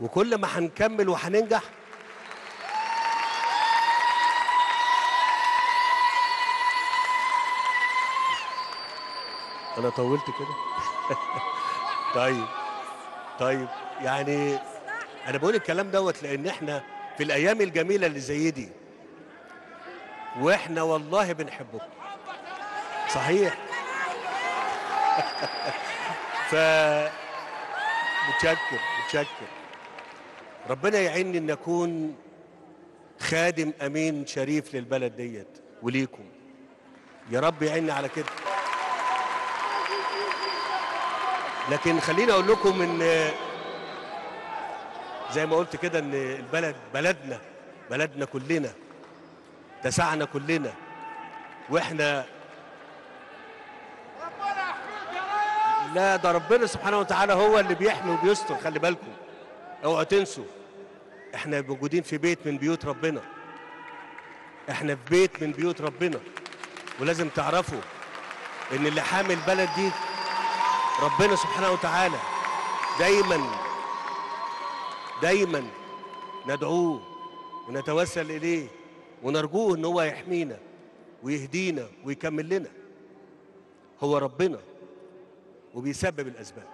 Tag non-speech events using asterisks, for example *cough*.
وكل ما هنكمل وهننجح أنا طولت كده. *laughs* طيب. طيب. يعني أنا بقول الكلام دوت لأن إحنا في الأيام الجميلة اللي زي دي وإحنا والله بنحبكم. صحيح. *laughs* ف متشكر متشكر. ربنا يعيني إن أكون خادم أمين شريف للبلد ديت وليكم. يا رب يعيني على كده. لكن خليني أقول لكم إن زي ما قلت كده إن البلد بلدنا بلدنا كلنا تسعنا كلنا وإحنا لا ده ربنا سبحانه وتعالى هو اللي بيحمي وبيستر خلي بالكم. اوعوا تنسوا. إحنا موجودين في بيت من بيوت ربنا. إحنا في بيت من بيوت ربنا. ولازم تعرفوا ان اللي حامي البلد دي ربنا سبحانه وتعالى دايما دايما ندعوه ونتوسل إليه ونرجوه إن هو يحمينا ويهدينا ويكمل لنا. هو ربنا وبيسبب الأسباب.